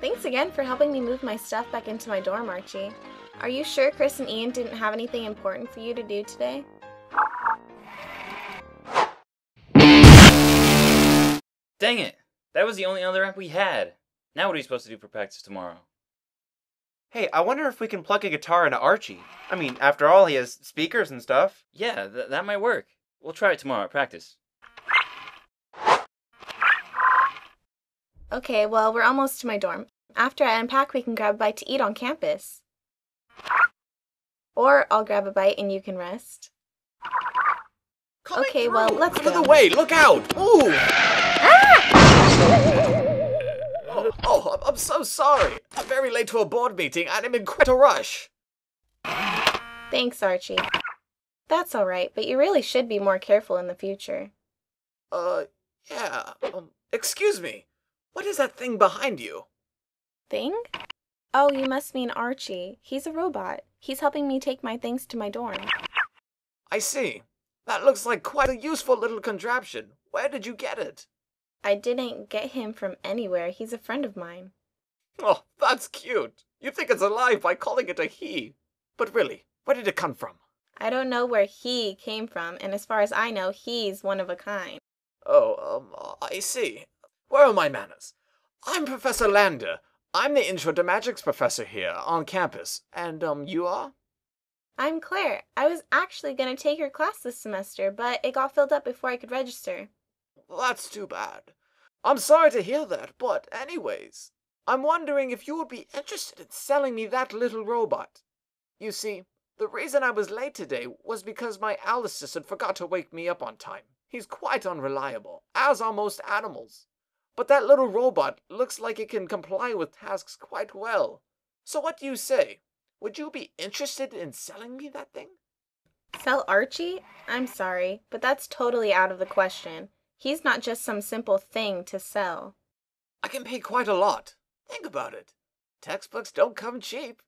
Thanks again for helping me move my stuff back into my dorm, Archie. Are you sure Chris and Ian didn't have anything important for you to do today? Dang it! That was the only other app we had. Now what are we supposed to do for practice tomorrow? Hey, I wonder if we can plug a guitar into Archie. I mean, after all, he has speakers and stuff. Yeah, th- that might work. We'll try it tomorrow at practice. Okay, well, we're almost to my dorm. After I unpack, we can grab a bite to eat on campus. Or I'll grab a bite and you can rest. Okay, well, let's Out go. of the way! Look out! Ooh! Oh, oh, I'm- I'm so sorry. I'm very late to a board meeting and I'm in quite a rush. Thanks, Archie. That's alright, but you really should be more careful in the future. Uh, yeah. Um, excuse me. What is that thing behind you? Thing? Oh, you must mean Archie. He's a robot. He's helping me take my things to my dorm. I see. That looks like quite a useful little contraption. Where did you get it? I didn't get him from anywhere. He's a friend of mine. Oh, that's cute. You think it's alive by calling it a he. But really, where did it come from? I don't know where he came from, and as far as I know, he's one of a kind. Oh, um, I see. Where are my manners? I'm Professor Lander. I'm the Intro to Magics professor here on campus. And, um, you are? I'm Clair. I was actually going to take your class this semester, but it got filled up before I could register. That's too bad. I'm sorry to hear that, but anyways, I'm wondering if you would be interested in selling me that little robot. You see, the reason I was late today was because my owl assistant forgot to wake me up on time. He's quite unreliable, as are most animals. But that little robot looks like it can comply with tasks quite well. So what do you say? Would you be interested in selling me that thing? Sell Archie? I'm sorry, but that's totally out of the question. He's not just some simple thing to sell. I can pay quite a lot. Think about it. Textbooks don't come cheap.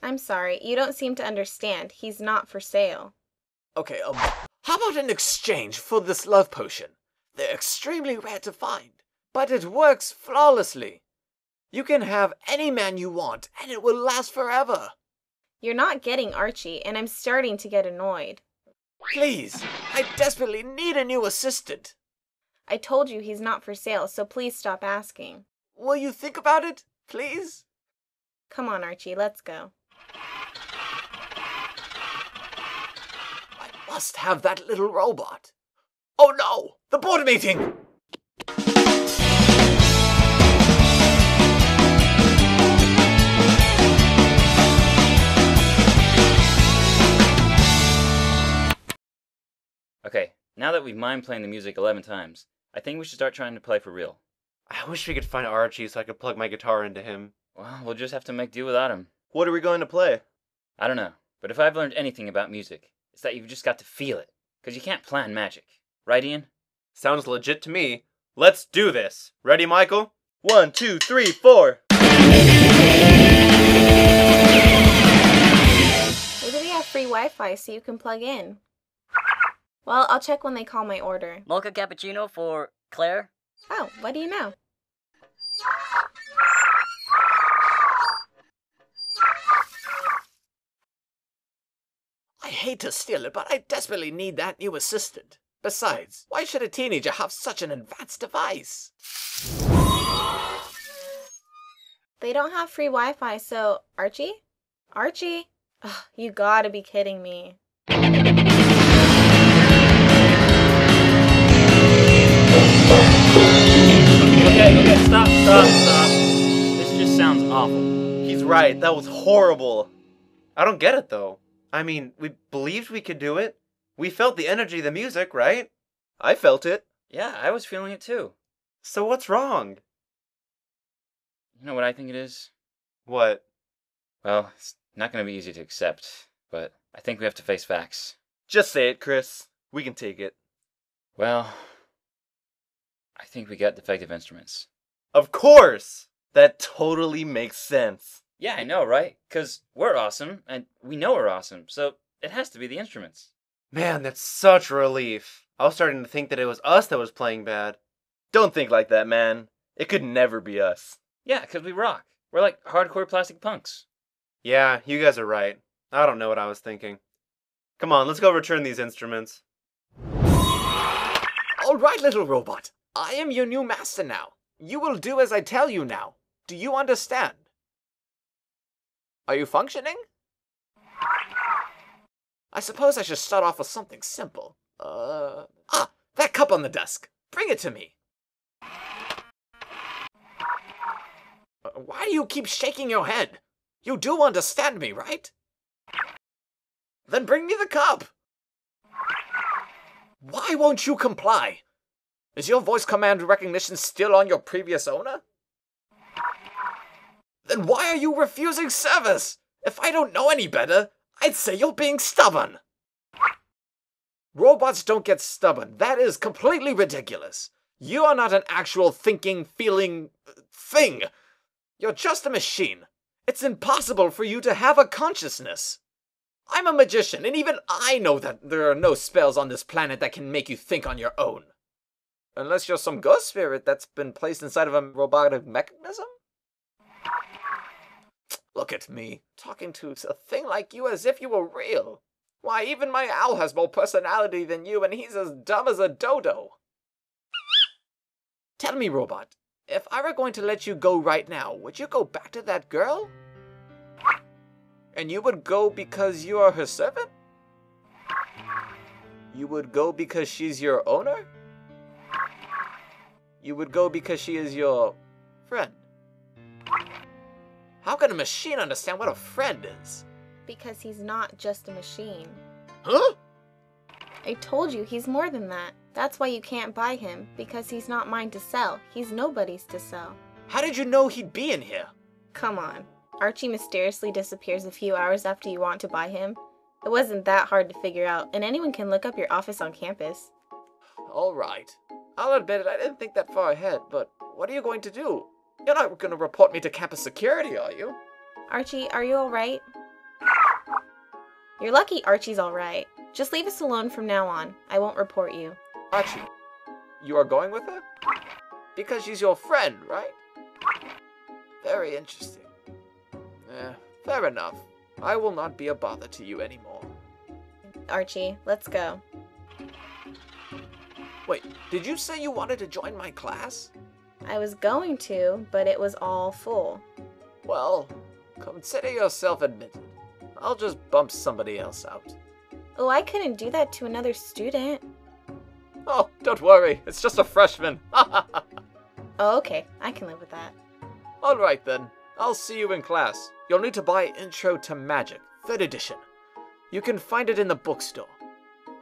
I'm sorry, you don't seem to understand. He's not for sale. Okay, um, how about an exchange for this love potion? They're extremely rare to find, but it works flawlessly. You can have any man you want, and it will last forever. You're not getting Archie, and I'm starting to get annoyed. Please, I desperately need a new assistant. I told you he's not for sale, so please stop asking. Will you think about it, please? Come on, Archie, let's go. I must have that little robot. Oh no, the board meeting! That we've mind playing the music 11 times, I think we should start trying to play for real. I wish we could find Archie so I could plug my guitar into him. Well, we'll just have to make do without him. What are we going to play? I don't know, but if I've learned anything about music, it's that you've just got to feel it. Because you can't plan magic. Right, Ian? Sounds legit to me. Let's do this. Ready, Michael? One, two, three, four. Maybe they have free Wi Fi so you can plug in. Well, I'll check when they call my order. Mocha cappuccino for Clair. Oh, what do you know? I hate to steal it, but I desperately need that new assistant. Besides, why should a teenager have such an advanced device? They don't have free Wi Fi, so. Archie? Archie? Ugh, you gotta be kidding me. Stop, stop, stop. This just sounds awful. He's right. That was horrible. I don't get it though. I mean, we believed we could do it. We felt the energy of the music, right? I felt it. Yeah, I was feeling it too. So what's wrong? You know what I think it is? What? Well, it's not going to be easy to accept, but I think we have to face facts. Just say it, Chris. We can take it. Well, I think we got defective instruments. Of course! That totally makes sense. Yeah, I know, right? Because we're awesome, and we know we're awesome, so it has to be the instruments. Man, that's such a relief. I was starting to think that it was us that was playing bad. Don't think like that, man. It could never be us. Yeah, 'cause we rock. We're like hardcore plastic punks. Yeah, you guys are right. I don't know what I was thinking. Come on, let's go return these instruments. All right, little robot. I am your new master now. You will do as I tell you now. Do you understand? Are you functioning? I suppose I should start off with something simple. Uh, ah, that cup on the desk. Bring it to me. Uh, Why do you keep shaking your head? You do understand me, right? Then bring me the cup. Why won't you comply? Is your voice command recognition still on your previous owner? Then why are you refusing service? If I don't know any better, I'd say you're being stubborn. Robots don't get stubborn. That is completely ridiculous. You are not an actual thinking, feeling uh, thing. You're just a machine. It's impossible for you to have a consciousness. I'm a magician, and even I know that there are no spells on this planet that can make you think on your own. Unless you're some ghost spirit that's been placed inside of a robotic mechanism? Look at me, talking to a thing like you as if you were real. Why, even my owl has more personality than you, and he's as dumb as a dodo. Tell me, robot, if I were going to let you go right now, would you go back to that girl? And you would go because you are her servant? You would go because she's your owner? You would go because she is your friend? How can a machine understand what a friend is? Because he's not just a machine. Huh? I told you he's more than that. That's why you can't buy him, because he's not mine to sell. He's nobody's to sell. How did you know he'd be in here? Come on. Archie mysteriously disappears a few hours after you want to buy him. It wasn't that hard to figure out, and anyone can look up your office on campus. All right. I'll admit it, I didn't think that far ahead, but what are you going to do? You're not going to report me to campus security, are you? Archie, are you alright? You're lucky Archie's alright. Just leave us alone from now on. I won't report you. Archie, you are going with her? Because she's your friend, right? Very interesting. Eh, fair enough. I will not be a bother to you anymore. Archie, let's go. Wait, did you say you wanted to join my class? I was going to, but it was all full. Well, consider yourself admitted. I'll just bump somebody else out. Oh, I couldn't do that to another student. Oh, don't worry, it's just a freshman. Oh, okay. I can live with that. All right then. I'll see you in class. You'll need to buy Intro to Magic, 3rd edition. You can find it in the bookstore.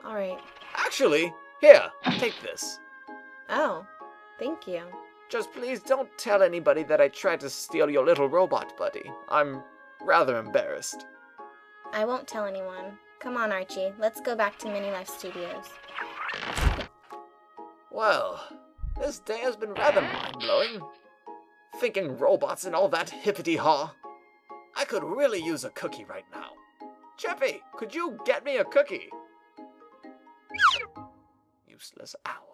Alright. Actually, here, take this. Oh, thank you. Just please don't tell anybody that I tried to steal your little robot buddy. I'm rather embarrassed. I won't tell anyone. Come on, Archie. Let's go back to Minilife Studios. Well, this day has been rather mind-blowing. Thinking robots and all that hippity-haw. I could really use a cookie right now. Chippy, could you get me a cookie? Useless owl.